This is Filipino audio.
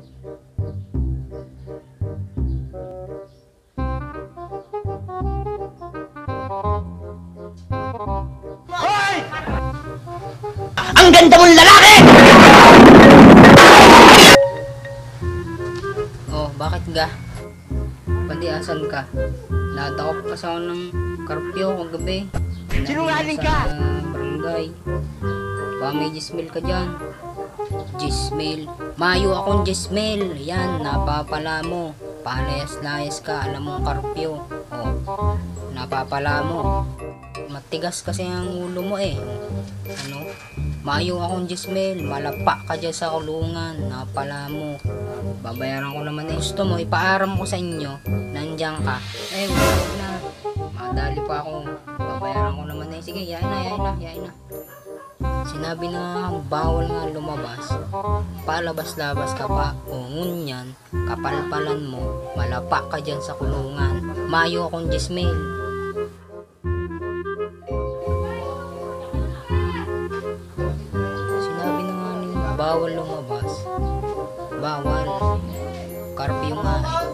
Ang ganda mong lalaki! Oh, bakit ga? Pandi asal ka? Nadakop pa sa ako ng karpyo kagabi. Sinungaling ka! Sa ah, barangay. Baka may jismil ka dyan. Gismil. Mayo akong gismil. Yan, napapala mo. Palayas-layas ka. Alam mo, karpyo. Oh, napapala mo. Matigas kasi ang ulo mo eh. Ano? Mayo akong gismil. Malapa ka dyan sa kulungan. Napala mo. Babayaran ko naman eh. Gusto mo, ipaaram ko sa inyo. Nandiyan ka. Eh, wala na. Madali pa ako. Babayaran ko naman eh. Sige, yain na, yain na, yain na. Sinabi na bawal nga lumabas. Palabas-labas ka pa. O ngunyan, kapalpalan mo. Malapa ka dyan sa kulungan. Mayo akong gismail. Sinabi na nga bawal lumabas. Bawal. Karpyo nga eh.